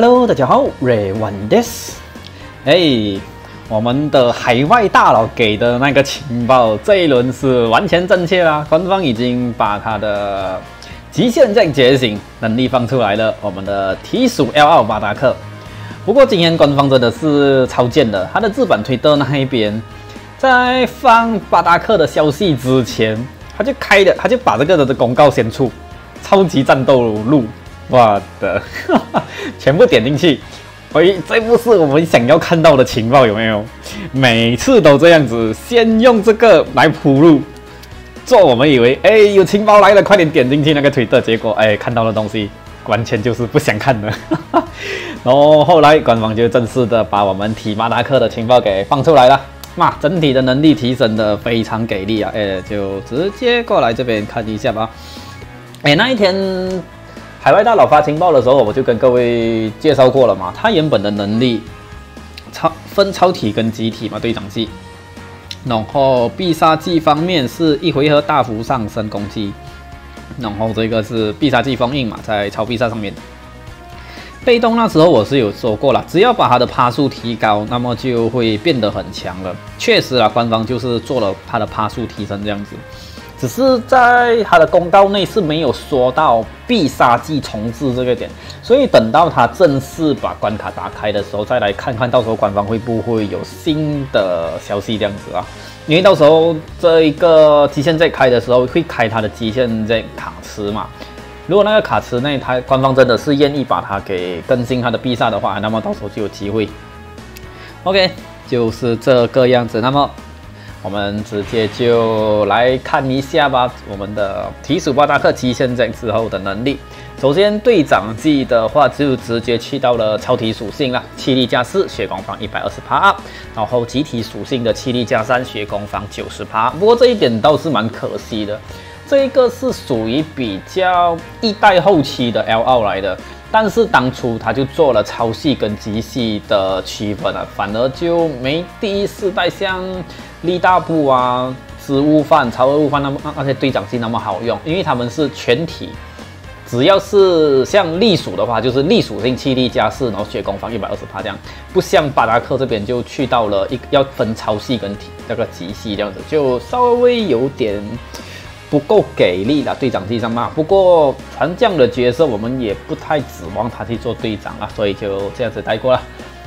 Hello，大家好，Ray One this。哎，我们的海外大佬给的那个情报，这一轮是完全正确啦。官方已经把他的极限在觉醒能力放出来了，我们的提属 L 二巴达克。不过今天官方真的是超贱的，他的自版推特那一边，在放巴达克的消息之前，他就开的，他就把这个的公告先出，超级战斗录，我的，全部点进去。喂，这不是我们想要看到的情报有没有？每次都这样子，先用这个来铺路，做我们以为哎有情报来了，快点点进去那个推特，结果哎看到的东西。完全就是不想看的，然后后来官方就正式的把我们提马达克的情报给放出来了，嘛，整体的能力提升的非常给力啊，哎，就直接过来这边看一下吧。哎，那一天海外大佬发情报的时候，我就跟各位介绍过了嘛，他原本的能力超分超体跟机体嘛，对讲机，然后必杀技方面是一回合大幅上升攻击。然后这个是必杀技封印嘛，在超必杀上面。被动那时候我是有说过了，只要把它的趴数提高，那么就会变得很强了。确实啊，官方就是做了它的趴数提升这样子，只是在它的公告内是没有说到必杀技重置这个点，所以等到它正式把关卡打开的时候，再来看看到时候官方会不会有新的消息这样子啊。因为到时候这一个极限在开的时候会开它的极限在卡池嘛，如果那个卡池内它官方真的是愿意把它给更新它的必杀的话，那么到时候就有机会。OK，就是这个样子。那么我们直接就来看一下吧，我们的提鼠巴达克极限在之后的能力。首先，队长技的话就直接去到了超体属性了，气力加四，血攻防一百二十趴。然后集体属性的气力加三，血攻防九十趴。不过这一点倒是蛮可惜的，这一个是属于比较一代后期的 L 二来的，但是当初他就做了超细跟极细的区分了，反而就没第一世代像力大部啊、植物饭、超恶物范那么那那些队长技那么好用，因为他们是全体。只要是像隶属的话，就是隶属性气力加四，然后血攻防一百二十帕这样，不像巴达克这边就去到了一要分超细跟体那个极细这样子，就稍微有点不够给力了队长机上嘛。不过船将的角色我们也不太指望他去做队长啊，所以就这样子带过了。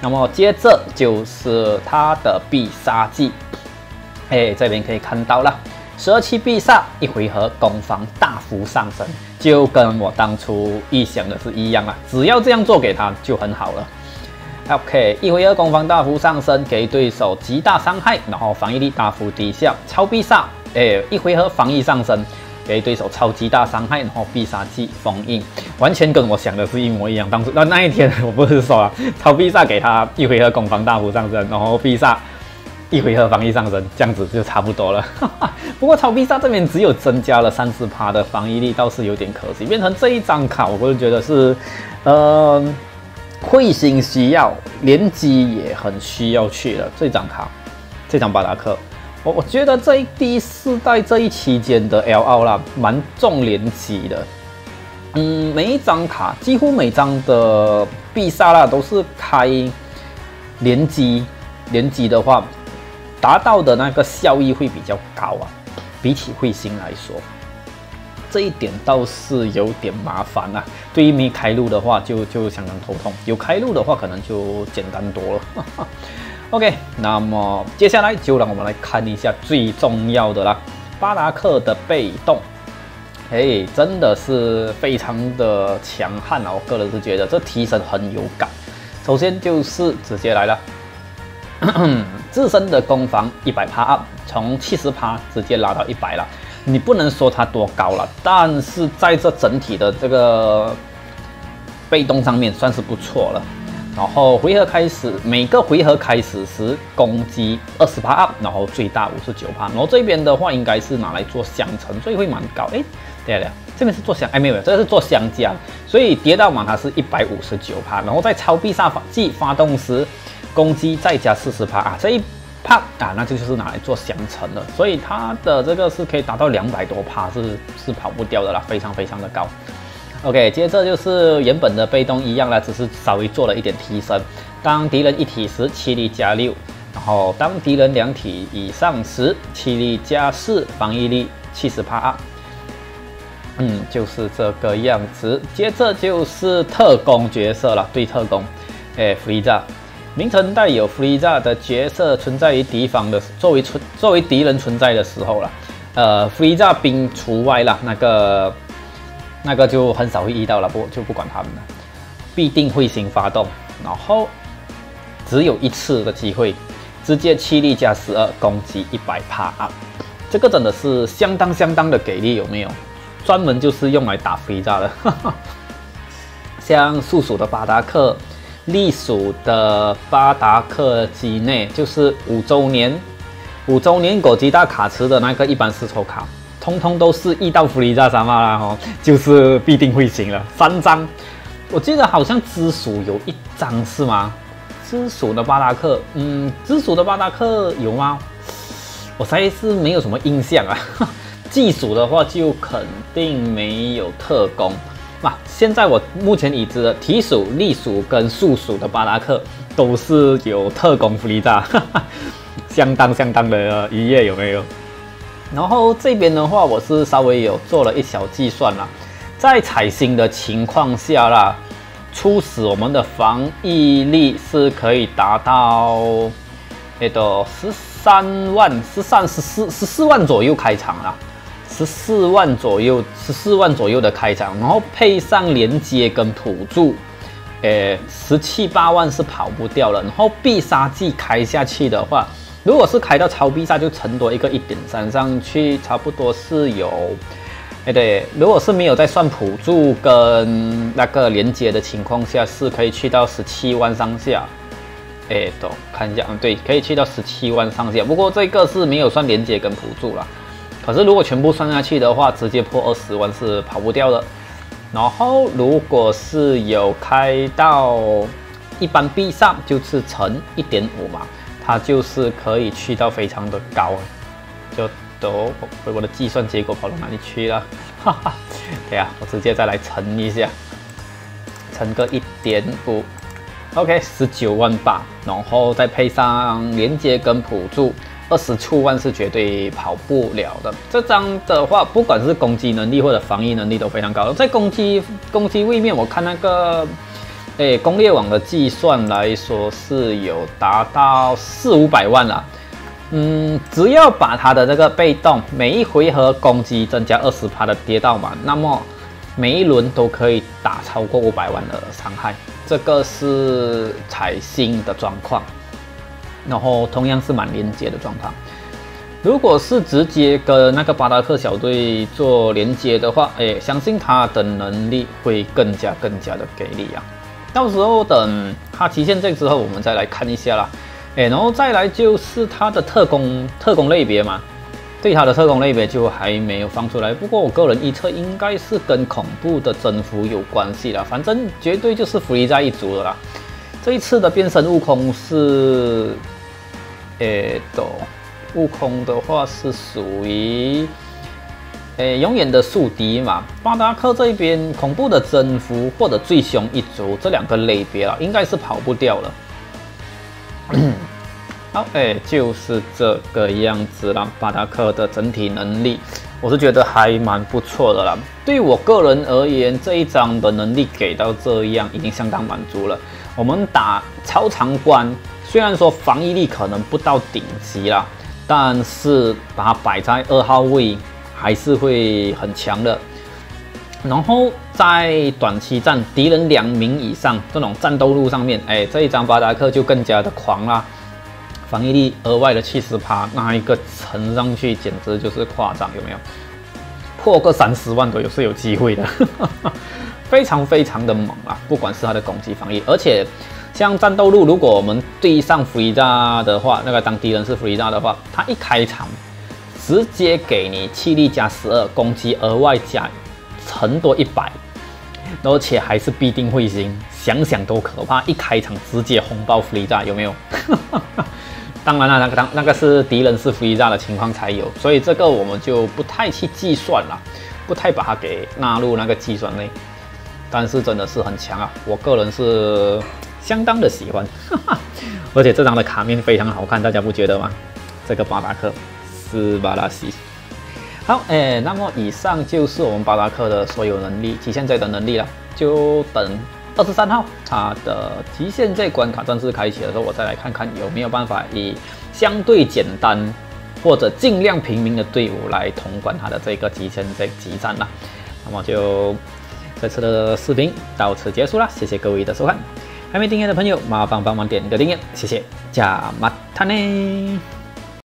那么接着就是他的必杀技，哎，这边可以看到了。十二期必杀，一回合攻防大幅上升，就跟我当初预想的是一样啊！只要这样做给他就很好了。OK，一回合攻防大幅上升，给对手极大伤害，然后防御力大幅低下。超必杀，哎，一回合防御上升，给对手超级大伤害，然后必杀技封印，完全跟我想的是一模一样。当时那那一天我不是说啊，超必杀给他一回合攻防大幅上升，然后必杀。一回合防御上升，这样子就差不多了。不过超必杀这边只有增加了三十趴的防御力，倒是有点可惜。变成这一张卡，我个人觉得是，呃，彗星需要，连击也很需要去了。这张卡，这张巴达克，我我觉得这第四代这一期间的 L 奥啦，蛮重连击的。嗯，每一张卡，几乎每张的必杀啦都是开连击，连击的话。达到的那个效益会比较高啊，比起彗星来说，这一点倒是有点麻烦啊。对于没开路的话，就就相当头痛；有开路的话，可能就简单多了。OK，那么接下来就让我们来看一下最重要的啦，巴达克的被动。哎，真的是非常的强悍啊！我个人是觉得这提升很有感。首先就是直接来了。自身的攻防一百趴 up，从七十趴直接拉到一百了。你不能说它多高了，但是在这整体的这个被动上面算是不错了。然后回合开始，每个回合开始时攻击二十趴 up，然后最大五十九趴。然后这边的话应该是拿来做相乘，所以会蛮高。哎，对了，这边是做相，哎没有，这个是做相加，所以跌到嘛它是一百五十九趴。然后在超必杀技发动时。攻击再加四十帕啊，这一帕啊，那这就是拿来做相乘的，所以它的这个是可以达到两百多帕，是是跑不掉的啦，非常非常的高。OK，接着就是原本的被动一样了，只是稍微做了一点提升。当敌人一体时，气力加六；然后当敌人两体以上时，气力加四，防御力七十帕。嗯，就是这个样子。接着就是特工角色了，对特工，哎，弗利扎，名称带有弗利扎的角色存在于敌方的，作为存作为敌人存在的时候了，呃，弗利扎兵除外了，那个。那个就很少会遇到了，不就不管他们了，必定会先发动，然后只有一次的机会，直接气力加十二，攻击一百帕啊！这个真的是相当相当的给力，有没有？专门就是用来打飞炸的。像素鼠的巴达克，隶属的巴达克机内，就是五周年五周年狗吉大卡池的那个一般丝绸卡。通通都是遇到弗利扎沙马啦，哦，就是必定会行了。三张，我记得好像知属有一张是吗？知属的巴达克，嗯，知属的巴达克有吗？我猜是没有什么印象啊。技属的话就肯定没有特工。那现在我目前已知的体属、隶属跟属属的巴达克都是有特工弗利扎，相当相当的愉悦，有没有？然后这边的话，我是稍微有做了一小计算啦，在彩星的情况下啦，初始我们的防御力是可以达到，那个十三万、十三、十四、十四万左右开场啦，十四万左右、十四万左右的开场，然后配上连接跟辅助，诶，十七八万是跑不掉了。然后必杀技开下去的话。如果是开到超必杀，就乘多一个一点三上去，差不多是有，哎对，如果是没有在算辅助跟那个连接的情况下，是可以去到十七万上下。哎，都看一下，嗯，对，可以去到十七万上下。不过这个是没有算连接跟辅助了。可是如果全部算下去的话，直接破二十万是跑不掉的。然后如果是有开到一般必杀，就是乘一点五嘛。它就是可以去到非常的高，就都我的计算结果跑到哪里去了？哈哈，对啊，我直接再来乘一下，乘个一点五，OK，十九万八，然后再配上连接跟辅助，二十出万是绝对跑不了的。这张的话，不管是攻击能力或者防御能力都非常高。在攻击攻击位面，我看那个。哎，攻略网的计算来说是有达到四五百万了。嗯，只要把它的这个被动每一回合攻击增加二十趴的跌到满，那么每一轮都可以打超过五百万的伤害。这个是彩星的状况，然后同样是满连接的状况。如果是直接跟那个巴达克小队做连接的话，哎，相信他的能力会更加更加的给力啊。到时候等它提现这之后，我们再来看一下啦。哎，然后再来就是它的特工特工类别嘛，对它的特工类别就还没有放出来。不过我个人预测应该是跟恐怖的征服有关系啦，反正绝对就是福利在一组的啦。这一次的变身悟空是，诶，的悟空的话是属于。诶，永远的宿敌嘛，巴达克这一边恐怖的征服或者最凶一族这两个类别啊，应该是跑不掉了。好，哎，就是这个样子啦。巴达克的整体能力，我是觉得还蛮不错的啦。对我个人而言，这一张的能力给到这样，已经相当满足了。我们打超长关，虽然说防御力可能不到顶级啦，但是把它摆在二号位。还是会很强的，然后在短期战敌人两名以上这种战斗路上面，哎，这一张巴达克就更加的狂啦，防御力额外的七十趴，那一个乘上去简直就是夸张，有没有？破个三十万都有是有机会的，非常非常的猛啊！不管是他的攻击防御，而且像战斗路，如果我们对上弗利扎的话，那个当敌人是弗利扎的话，他一开场。直接给你气力加十二，攻击额外加乘多一百，而且还是必定会行，想想都可怕。一开场直接轰爆弗利扎，有没有？当然了，那个当那个是敌人是弗利扎的情况才有，所以这个我们就不太去计算了，不太把它给纳入那个计算内。但是真的是很强啊，我个人是相当的喜欢，哈哈而且这张的卡面非常好看，大家不觉得吗？这个巴达克斯巴拉西。好，哎，那么以上就是我们巴达克的所有能力，极限 Z 的能力了，就等。二十三号，他的极限这关卡正式开启的时候，我再来看看有没有办法以相对简单或者尽量平民的队伍来通关他的这个极限这激战了。那么就这次的视频到此结束了，谢谢各位的收看。还没订阅的朋友，麻烦帮忙点个订阅，谢谢，加马塔内。